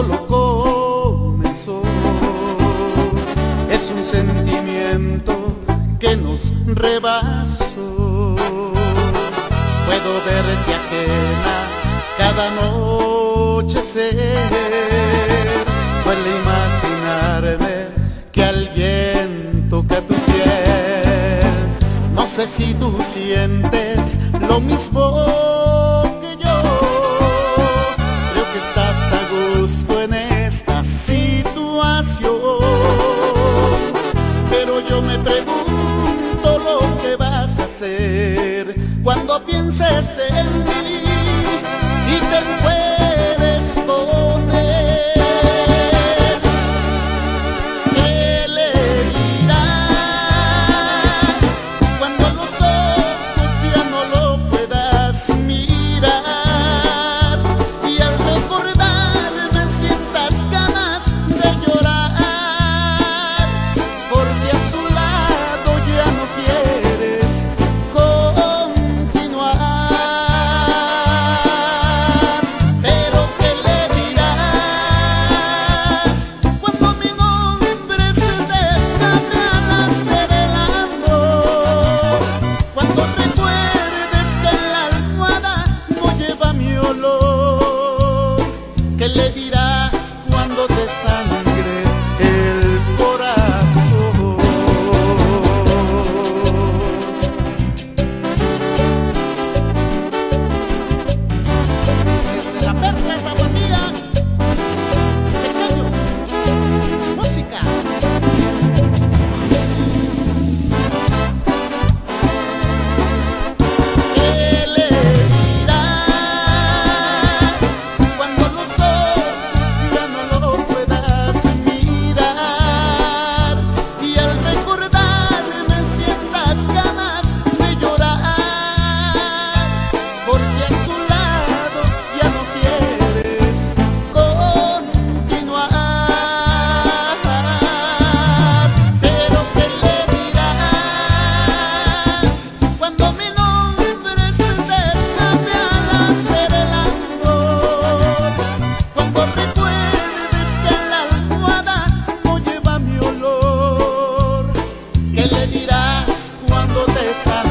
solo comenzó. Es un sentimiento que nos rebasó. Puedo verte ajena cada noche ser. Duele imaginarme que alguien toca tu piel. No sé si tú sientes lo mismo pregunto lo que vas a hacer cuando pienses en mí. casa.